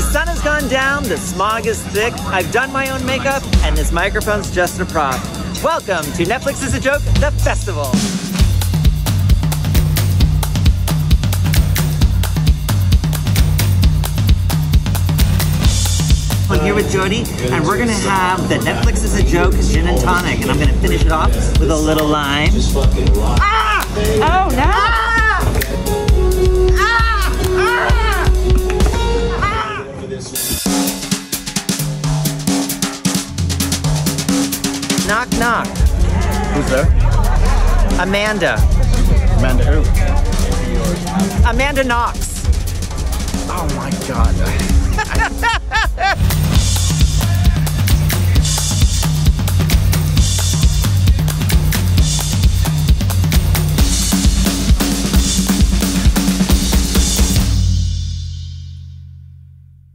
The sun has gone down, the smog is thick, I've done my own makeup, and this microphone's just a prop. Welcome to Netflix is a Joke, the festival. I'm here with Jody, and we're gonna have the Netflix is a Joke gin and tonic, and I'm gonna finish it off with a little lime. Ah! Oh Knock, knock. Who's there? Amanda. Amanda who? Amanda Knox. Oh my god.